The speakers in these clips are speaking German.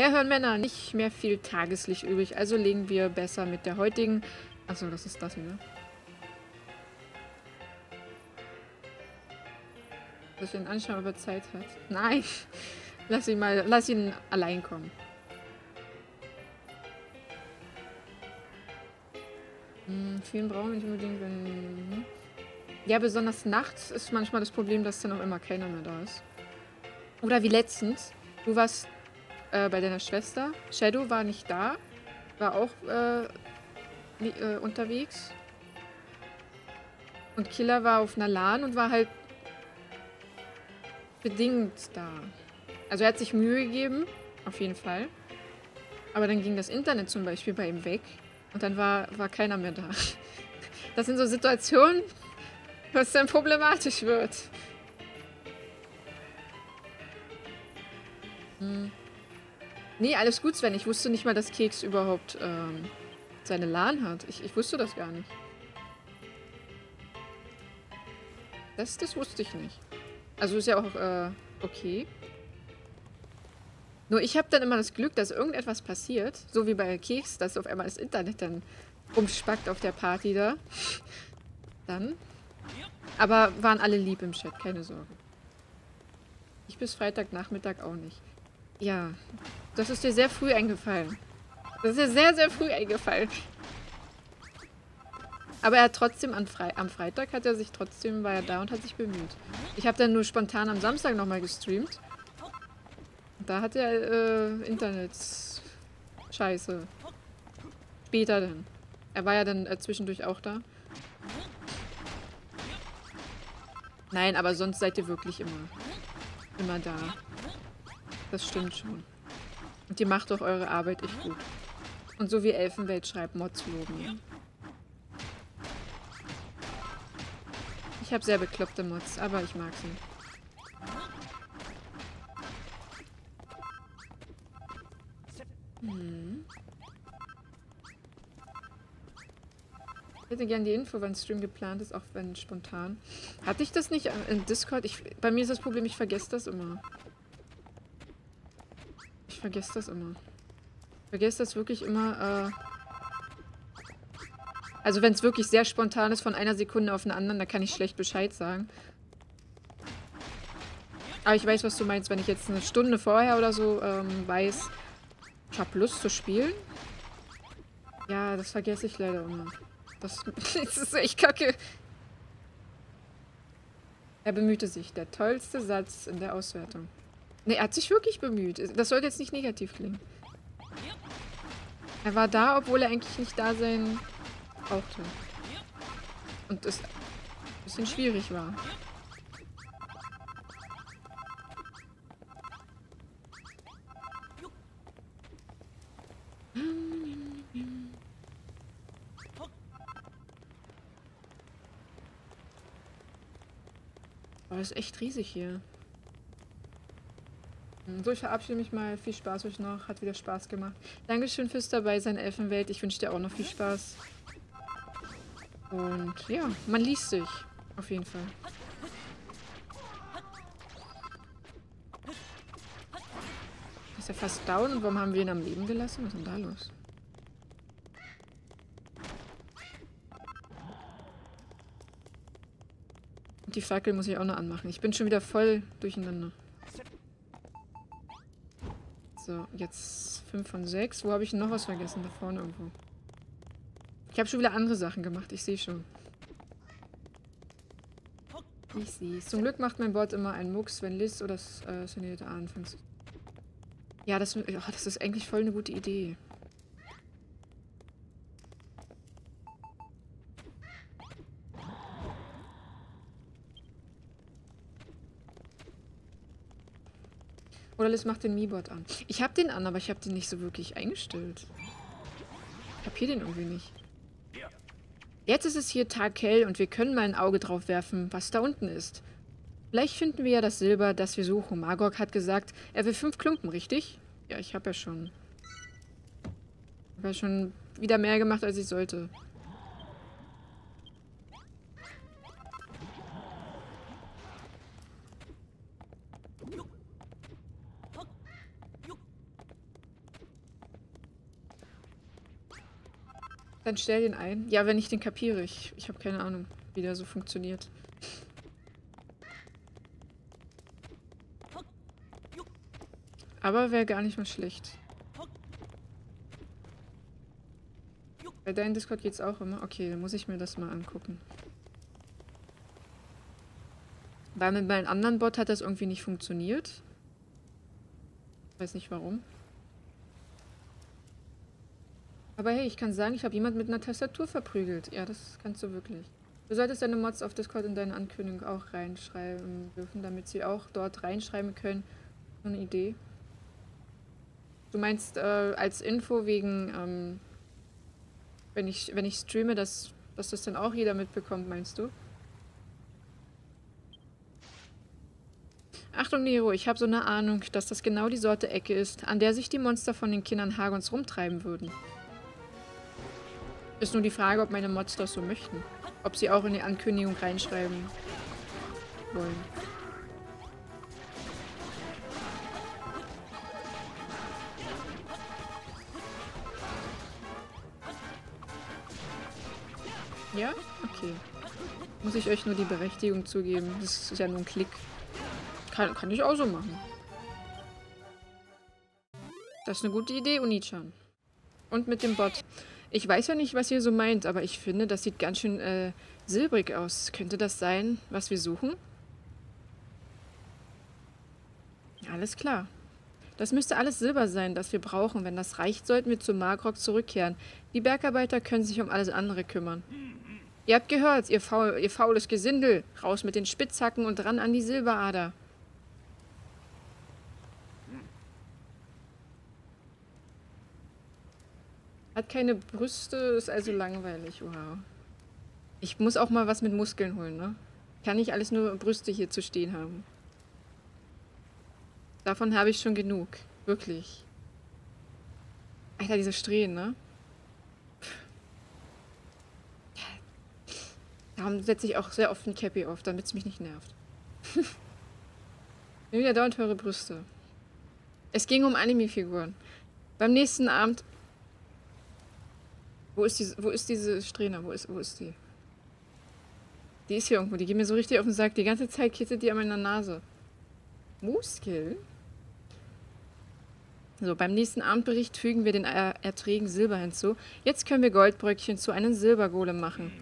Herhören Männer, nicht mehr viel Tageslicht übrig, also legen wir besser mit der heutigen... Achso, das ist das hier, ne? Soll ich ihn anschauen, ob er Zeit hat? Nein! Lass ihn mal, lass ihn allein kommen. Hm, vielen brauchen nicht unbedingt, wenn... Hm. Ja, besonders nachts ist manchmal das Problem, dass dann auch immer keiner mehr da ist. Oder wie letztens. Du warst äh, bei deiner Schwester. Shadow war nicht da. War auch äh, äh, unterwegs. Und Killer war auf einer LAN und war halt bedingt da. Also er hat sich Mühe gegeben, auf jeden Fall. Aber dann ging das Internet zum Beispiel bei ihm weg und dann war, war keiner mehr da. Das sind so Situationen, was dann problematisch wird. Hm. Nee, alles gut, Sven. Ich wusste nicht mal, dass Keks überhaupt ähm, seine LAN hat. Ich, ich wusste das gar nicht. Das, das wusste ich nicht. Also ist ja auch äh, okay. Nur ich habe dann immer das Glück, dass irgendetwas passiert, so wie bei Keks, dass auf einmal das Internet dann umspackt auf der Party da. Dann. Aber waren alle lieb im Chat, keine Sorge. Ich bis Freitagnachmittag auch nicht. Ja, das ist dir sehr früh eingefallen. Das ist dir sehr, sehr früh eingefallen. Aber er hat trotzdem am, Fre am Freitag hat er sich trotzdem, war er da und hat sich bemüht. Ich habe dann nur spontan am Samstag nochmal gestreamt. Da hat er äh, Internet. Scheiße. Später dann. Er war ja dann äh, zwischendurch auch da. Nein, aber sonst seid ihr wirklich immer, immer da. Das stimmt schon. Und ihr macht doch eure Arbeit echt gut. Und so wie Elfenwelt schreibt, Mods loben. Ich habe sehr bekloppte Mods, aber ich mag sie. Hm. Ich hätte gerne die Info, wann Stream geplant ist, auch wenn spontan. Hatte ich das nicht in Discord? Ich, bei mir ist das Problem, ich vergesse das immer. Ich vergesse das immer. Ich vergesse das wirklich immer, äh Also wenn es wirklich sehr spontan ist, von einer Sekunde auf eine andere, dann kann ich schlecht Bescheid sagen. Aber ich weiß, was du meinst, wenn ich jetzt eine Stunde vorher oder so ähm, weiß, ich habe Lust zu spielen. Ja, das vergesse ich leider immer. Das, das ist echt kacke. Er bemühte sich. Der tollste Satz in der Auswertung. Ne, er hat sich wirklich bemüht. Das sollte jetzt nicht negativ klingen. Er war da, obwohl er eigentlich nicht da sein brauchte. Und es ein bisschen schwierig war. Oh, das ist echt riesig hier. So, ich verabschiede mich mal. Viel Spaß euch noch. Hat wieder Spaß gemacht. Dankeschön fürs Dabeisein, Elfenwelt. Ich wünsche dir auch noch viel Spaß. Und ja, man liest sich. Auf jeden Fall. Ist er fast down? Und warum haben wir ihn am Leben gelassen? Was ist denn da los? Und die Fackel muss ich auch noch anmachen. Ich bin schon wieder voll durcheinander. So, jetzt 5 von 6. Wo habe ich noch was vergessen? Da vorne irgendwo. Ich habe schon wieder andere Sachen gemacht. Ich sehe schon. Ich sehe es. Zum Glück macht mein Bot immer einen Mucks, wenn Liz oder äh, Senete anfängt. Ja, das, oh, das ist eigentlich voll eine gute Idee. Oder Liz macht den Mi-Bot an. Ich habe den an, aber ich habe den nicht so wirklich eingestellt. Ich habe hier den irgendwie nicht. Jetzt ist es hier taghell und wir können mal ein Auge drauf werfen, was da unten ist. Vielleicht finden wir ja das Silber, das wir suchen. Magog hat gesagt, er will fünf Klumpen, richtig? Ja, ich habe ja schon. Ich habe ja schon wieder mehr gemacht, als ich sollte. Dann stell den ein. Ja, wenn ich den kapiere. Ich, ich habe keine Ahnung, wie der so funktioniert. Aber wäre gar nicht mal schlecht. Bei deinem Discord geht's auch immer. Okay, dann muss ich mir das mal angucken. Weil mit meinem anderen Bot hat das irgendwie nicht funktioniert. Weiß nicht warum. Aber hey, ich kann sagen, ich habe jemand mit einer Tastatur verprügelt. Ja, das kannst du wirklich. Du solltest deine Mods auf Discord in deine Ankündigung auch reinschreiben dürfen, damit sie auch dort reinschreiben können. So eine Idee. Du meinst äh, als Info wegen, ähm, wenn ich, wenn ich streame, dass, dass das dann auch jeder mitbekommt, meinst du? Achtung, Nero, ich habe so eine Ahnung, dass das genau die Sorte Ecke ist, an der sich die Monster von den Kindern Hagons rumtreiben würden. Ist nur die Frage, ob meine Mods das so möchten. Ob sie auch in die Ankündigung reinschreiben wollen. Ja? Okay. Muss ich euch nur die Berechtigung zugeben. Das ist ja nur ein Klick. Kann, kann ich auch so machen. Das ist eine gute Idee, Unichan. Und mit dem Bot. Ich weiß ja nicht, was ihr so meint, aber ich finde, das sieht ganz schön äh, silbrig aus. Könnte das sein, was wir suchen? Alles klar. Das müsste alles Silber sein, das wir brauchen. Wenn das reicht, sollten wir zu Margrok zurückkehren. Die Bergarbeiter können sich um alles andere kümmern. Ihr habt gehört, ihr, faul, ihr faules Gesindel. Raus mit den Spitzhacken und ran an die Silberader. Hat keine Brüste, ist also langweilig. Wow. Ich muss auch mal was mit Muskeln holen, ne? Kann nicht alles nur Brüste hier zu stehen haben. Davon habe ich schon genug. Wirklich. Alter, diese Strähnen, ne? Darum setze ich auch sehr oft ein Cappy auf, damit es mich nicht nervt. Wieder dauernd höhere Brüste. Es ging um Anime-Figuren. Beim nächsten Abend wo ist, die, wo ist diese Strähne? Wo ist, wo ist die? Die ist hier irgendwo. Die geht mir so richtig auf den Sack. Die ganze Zeit kittet die an meiner Nase. Muskel? So, beim nächsten Abendbericht fügen wir den er Erträgen Silber hinzu. Jetzt können wir Goldbröckchen zu einem Silbergolem machen.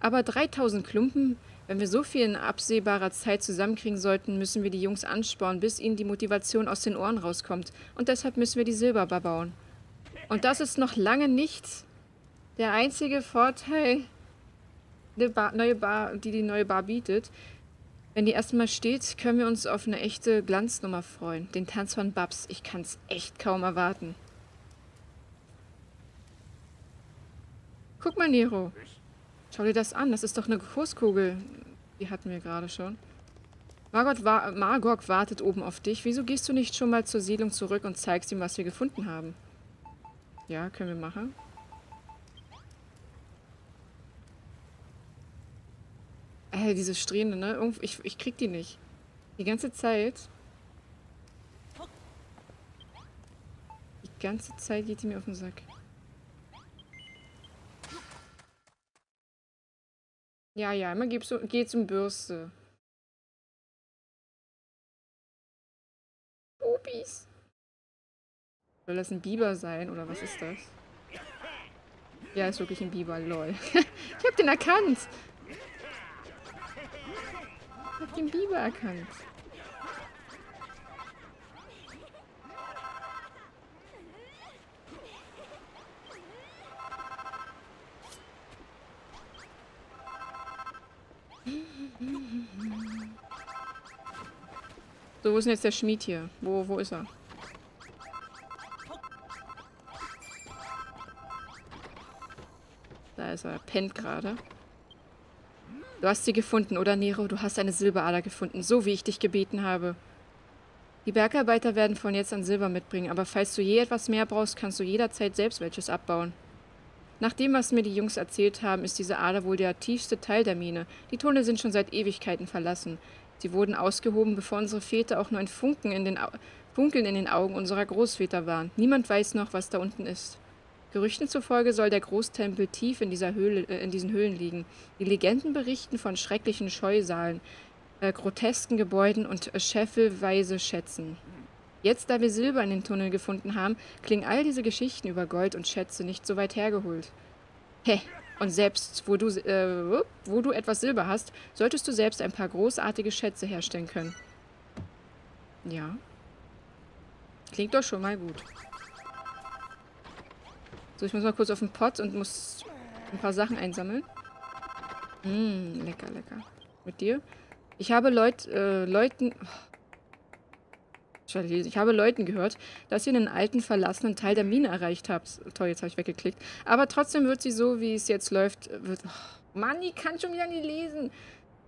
Aber 3000 Klumpen, wenn wir so viel in absehbarer Zeit zusammenkriegen sollten, müssen wir die Jungs ansporen, bis ihnen die Motivation aus den Ohren rauskommt. Und deshalb müssen wir die Silberbar bauen. Und das ist noch lange nichts. Der einzige Vorteil, die, Bar, neue Bar, die die neue Bar bietet, wenn die erstmal steht, können wir uns auf eine echte Glanznummer freuen. Den Tanz von Babs. Ich kann es echt kaum erwarten. Guck mal, Nero. Schau dir das an. Das ist doch eine Kurskugel. Die hatten wir gerade schon. Margot wa Margot wartet oben auf dich. Wieso gehst du nicht schon mal zur Siedlung zurück und zeigst ihm, was wir gefunden haben? Ja, können wir machen. Äh, diese Strähne, ne? Ich, ich krieg die nicht. Die ganze Zeit. Die ganze Zeit geht die mir auf den Sack. Ja, ja, immer geht's um, geht's um Bürste. Bubis. Soll das ein Biber sein, oder was ist das? Ja, ist wirklich ein Biber, lol. ich hab den erkannt. Ich hab den Biber erkannt. So, wo ist denn jetzt der Schmied hier? Wo, wo ist er? Da ist er. Er pennt gerade. Du hast sie gefunden, oder Nero? Du hast eine Silberader gefunden, so wie ich dich gebeten habe. Die Bergarbeiter werden von jetzt an Silber mitbringen, aber falls du je etwas mehr brauchst, kannst du jederzeit selbst welches abbauen. Nach dem, was mir die Jungs erzählt haben, ist diese Ader wohl der tiefste Teil der Mine. Die Tunnel sind schon seit Ewigkeiten verlassen. Sie wurden ausgehoben, bevor unsere Väter auch nur ein Funken in den Funkeln in den Augen unserer Großväter waren. Niemand weiß noch, was da unten ist. Gerüchten zufolge soll der Großtempel tief in, dieser Höhle, äh, in diesen Höhlen liegen. Die Legenden berichten von schrecklichen Scheusalen, äh, grotesken Gebäuden und äh, scheffelweise Schätzen. Jetzt, da wir Silber in den Tunnel gefunden haben, klingen all diese Geschichten über Gold und Schätze nicht so weit hergeholt. Hä, und selbst wo du, äh, wo du etwas Silber hast, solltest du selbst ein paar großartige Schätze herstellen können. Ja. Klingt doch schon mal gut. So, ich muss mal kurz auf den Pott und muss ein paar Sachen einsammeln. Mmm, lecker, lecker. Mit dir? Ich habe Leut, äh, Leuten... Ich habe Leuten gehört, dass ihr einen alten, verlassenen Teil der Mine erreicht habt. Toll, jetzt habe ich weggeklickt. Aber trotzdem wird sie so, wie es jetzt läuft... Wird, oh, Mann, ich kann schon wieder nie lesen.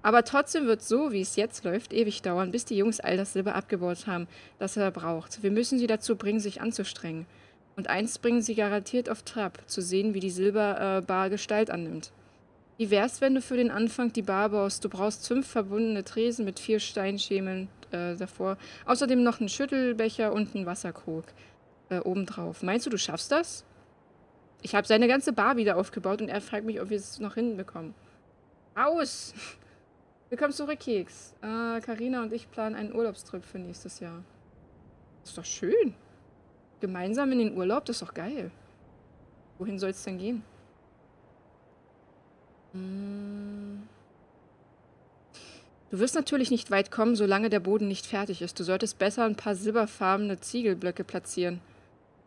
Aber trotzdem wird so, wie es jetzt läuft, ewig dauern, bis die Jungs all das Silber abgebaut haben, das er braucht. Wir müssen sie dazu bringen, sich anzustrengen. Und eins bringen sie garantiert auf Trab, zu sehen, wie die Silberbar äh, Gestalt annimmt. Wie wär's, wenn du für den Anfang die Bar baust? Du brauchst fünf verbundene Tresen mit vier Steinschemeln äh, davor. Außerdem noch einen Schüttelbecher und einen Wasserkrug äh, obendrauf. Meinst du, du schaffst das? Ich habe seine ganze Bar wieder aufgebaut und er fragt mich, ob wir es noch hinbekommen. Aus! Willkommen zurück, Keks. Karina äh, und ich planen einen Urlaubstrip für nächstes Jahr. ist doch schön. Gemeinsam in den Urlaub, das ist doch geil. Wohin soll es denn gehen? Hm. Du wirst natürlich nicht weit kommen, solange der Boden nicht fertig ist. Du solltest besser ein paar silberfarbene Ziegelblöcke platzieren.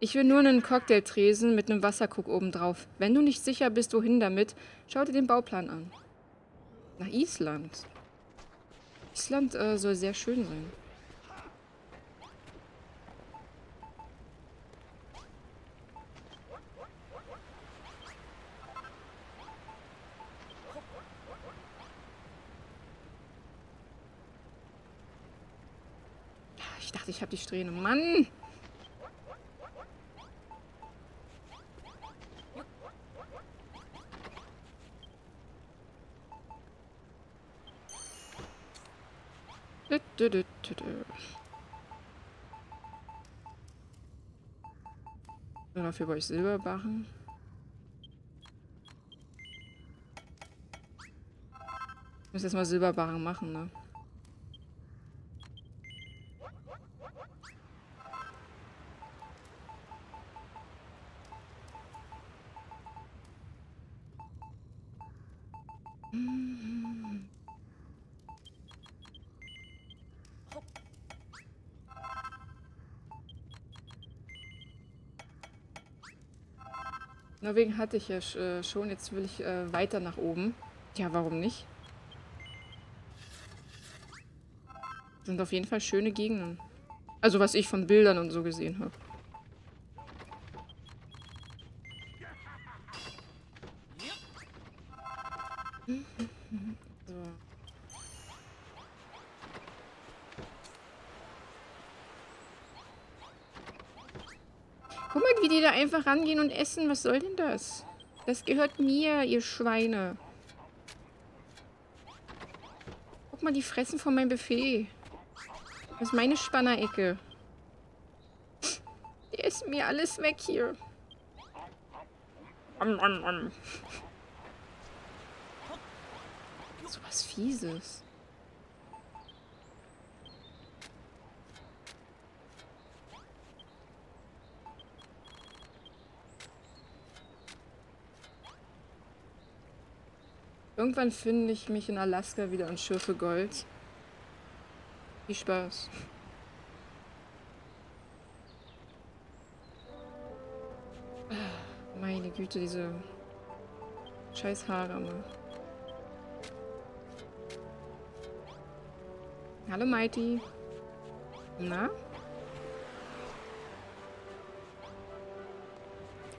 Ich will nur einen Cocktailtresen mit einem Wasserkrug obendrauf. Wenn du nicht sicher bist, wohin damit, schau dir den Bauplan an. Nach Island. Island äh, soll sehr schön sein. Ich dachte, ich habe die Strähne. Mann! Dafür brauche ich Silberbarren. Ich muss erstmal Silberbarren machen, ne? Norwegen hatte ich ja äh, schon. Jetzt will ich äh, weiter nach oben. Ja, warum nicht? Sind auf jeden Fall schöne Gegenden. Also was ich von Bildern und so gesehen habe. Einfach rangehen und essen. Was soll denn das? Das gehört mir, ihr Schweine. Guck mal, die fressen von meinem Buffet. Das ist meine Spannerecke. Die essen mir alles weg hier. Om, om, om. So was Fieses. Irgendwann finde ich mich in Alaska wieder und schürfe Gold. Viel Spaß. Meine Güte, diese scheiß Haare. Mann. Hallo Mighty. Na?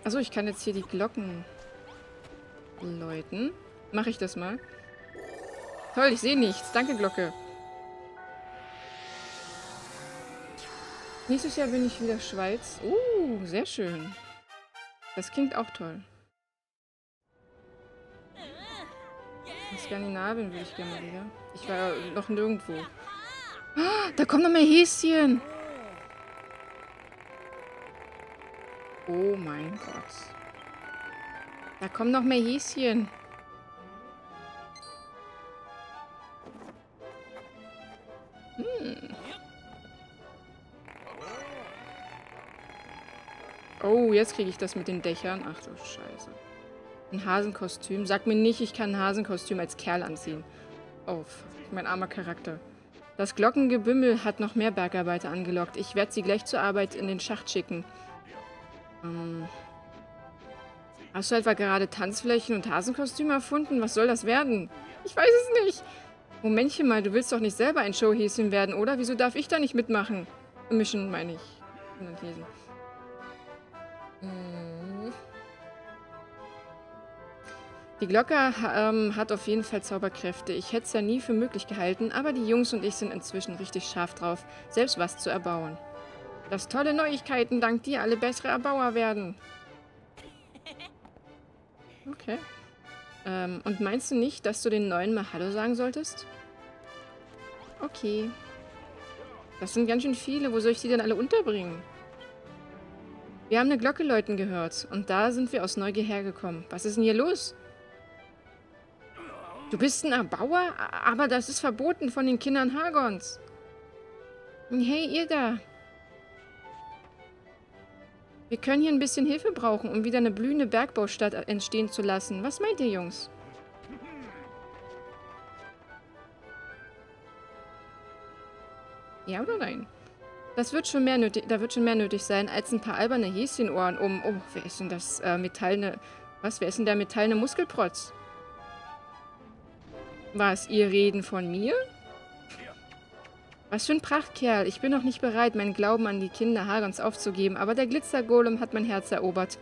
Achso, ich kann jetzt hier die Glocken läuten. Mache ich das mal. Toll, ich sehe nichts. Danke, Glocke. Nächstes Jahr bin ich wieder Schweiz. Uh, sehr schön. Das klingt auch toll. In Skandinavien würde ich gerne wieder. Ich war noch nirgendwo. Oh, da kommen noch mehr Häschen. Oh mein Gott. Da kommen noch mehr Häschen. Jetzt kriege ich das mit den Dächern. Ach du Scheiße. Ein Hasenkostüm. Sag mir nicht, ich kann ein Hasenkostüm als Kerl anziehen. Oh, mein armer Charakter. Das Glockengebimmel hat noch mehr Bergarbeiter angelockt. Ich werde sie gleich zur Arbeit in den Schacht schicken. Ähm, hast du etwa gerade Tanzflächen und Hasenkostüme erfunden? Was soll das werden? Ich weiß es nicht. Momentchen mal, du willst doch nicht selber ein Showhäschen werden, oder? Wieso darf ich da nicht mitmachen? Mischen, meine ich. Lesen. Die Glocke ähm, hat auf jeden Fall Zauberkräfte. Ich hätte es ja nie für möglich gehalten, aber die Jungs und ich sind inzwischen richtig scharf drauf, selbst was zu erbauen. Dass tolle Neuigkeiten dank dir alle bessere Erbauer werden. Okay. Ähm, und meinst du nicht, dass du den neuen mal Hallo sagen solltest? Okay. Das sind ganz schön viele. Wo soll ich die denn alle unterbringen? Wir haben eine Glocke läuten gehört. Und da sind wir aus Neugier hergekommen. Was ist denn hier los? Du bist ein Erbauer? Aber das ist verboten von den Kindern Hagons. Hey, ihr da. Wir können hier ein bisschen Hilfe brauchen, um wieder eine blühende Bergbaustadt entstehen zu lassen. Was meint ihr, Jungs? Ja oder nein? Das wird schon mehr nötig, da wird schon mehr nötig sein, als ein paar alberne Häschenohren um... Oh, wer ist denn das äh, metallene... Was, wer ist denn der metallene Muskelprotz? Was, ihr reden von mir? Was für ein Prachtkerl. Ich bin noch nicht bereit, meinen Glauben an die Kinder Hagons aufzugeben, aber der Glitzergolem hat mein Herz erobert.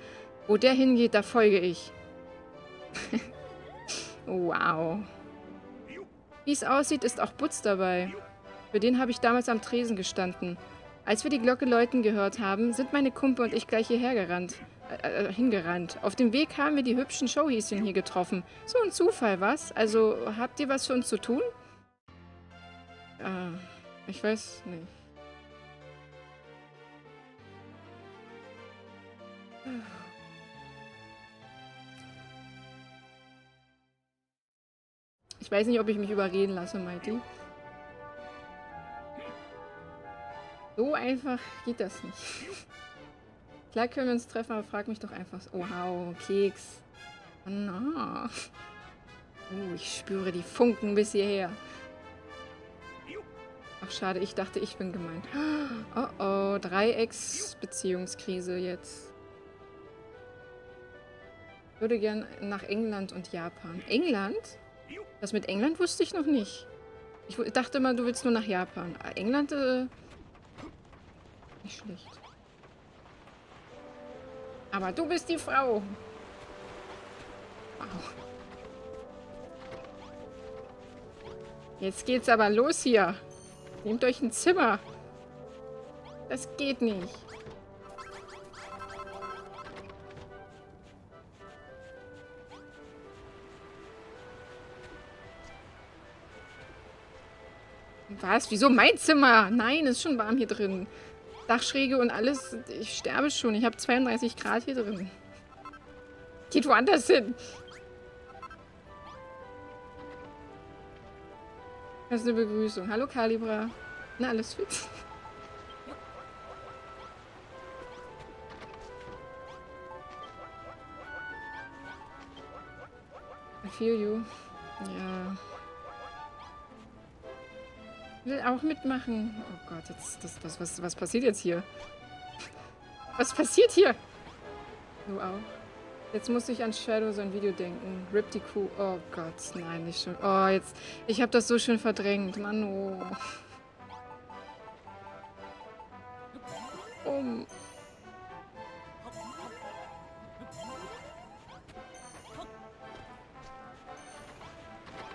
Wo der hingeht, da folge ich. wow. Wie es aussieht, ist auch Butz dabei. Für den habe ich damals am Tresen gestanden. Als wir die Glocke läuten gehört haben, sind meine Kumpel und ich gleich hierher gerannt. Äh, äh, hingerannt. Auf dem Weg haben wir die hübschen Showhäschen hier getroffen. So ein Zufall, was? Also, habt ihr was für uns zu tun? Äh, ich weiß nicht. Ich weiß nicht, ob ich mich überreden lasse, Mighty. So einfach geht das nicht. Klar können wir uns treffen, aber frag mich doch einfach. Oh, wow, Keks. Oh. Oh, ich spüre die Funken bis hierher. Ach, schade, ich dachte, ich bin gemeint. Oh, oh, Dreiecksbeziehungskrise jetzt. Ich würde gern nach England und Japan. England? Das mit England wusste ich noch nicht. Ich dachte immer, du willst nur nach Japan. England, äh, nicht schlecht. Aber du bist die Frau. Wow. Jetzt geht's aber los hier. Nehmt euch ein Zimmer. Das geht nicht. Was? Wieso mein Zimmer? Nein, ist schon warm hier drin. Dachschräge und alles. Ich sterbe schon. Ich habe 32 Grad hier drin. Geht woanders hin. Das ist eine Begrüßung. Hallo Kalibra. Na, alles fit? I feel you. Ja will auch mitmachen. Oh Gott, jetzt, das, das, was, was passiert jetzt hier? Was passiert hier? Du auch. Jetzt muss ich an Shadow so ein Video denken. Rip die Kuh. Oh Gott, nein, nicht schon. Oh, jetzt. Ich habe das so schön verdrängt. Mann, oh. Um.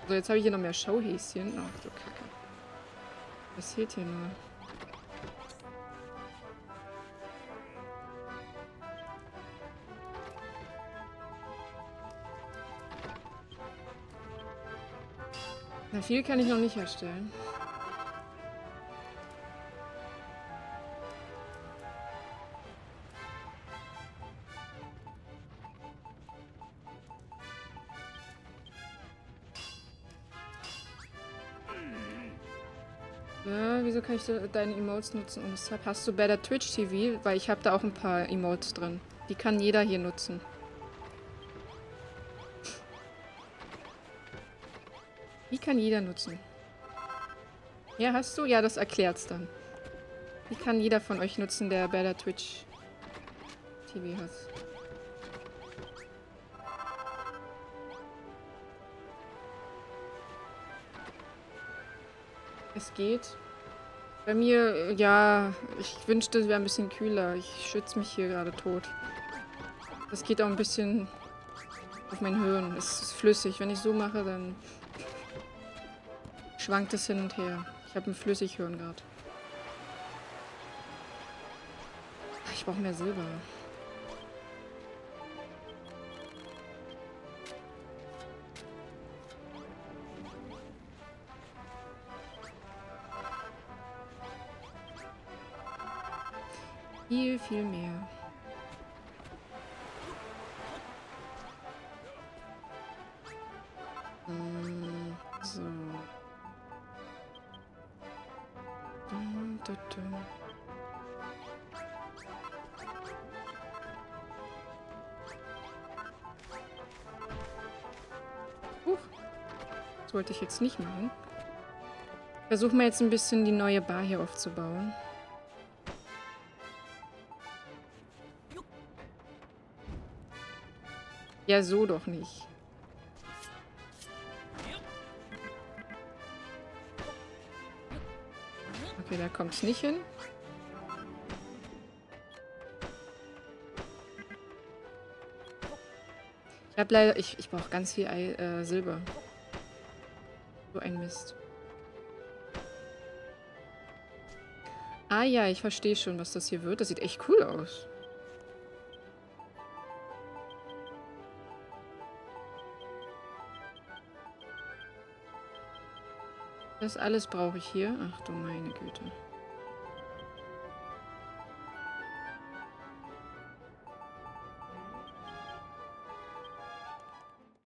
So, jetzt habe ich hier noch mehr Showhäschen. Ach du Kacke passiert hier nur? Na, viel kann ich noch nicht herstellen. Ich deine Emotes nutzen? Und deshalb hast du bei der Twitch TV, weil ich habe da auch ein paar Emotes drin. Die kann jeder hier nutzen. Die kann jeder nutzen. Ja, hast du? Ja, das erklärt's dann. Die kann jeder von euch nutzen, der bei der Twitch TV hat. Es geht. Bei mir, ja, ich wünschte, es wäre ein bisschen kühler. Ich schütze mich hier gerade tot. Das geht auch ein bisschen auf mein Hirn. Es ist flüssig. Wenn ich so mache, dann schwankt es hin und her. Ich habe ein Flüssighirn gerade. Ich brauche mehr Silber. Viel, viel mehr. Dum. Huch. Das wollte ich jetzt nicht machen. Versuchen wir jetzt ein bisschen die neue Bar hier aufzubauen. Ja, so doch nicht. Okay, da kommt es nicht hin. Ich habe leider... Ich, ich brauche ganz viel Ei, äh, Silber. So ein Mist. Ah ja, ich verstehe schon, was das hier wird. Das sieht echt cool aus. Das alles brauche ich hier. Ach du meine Güte.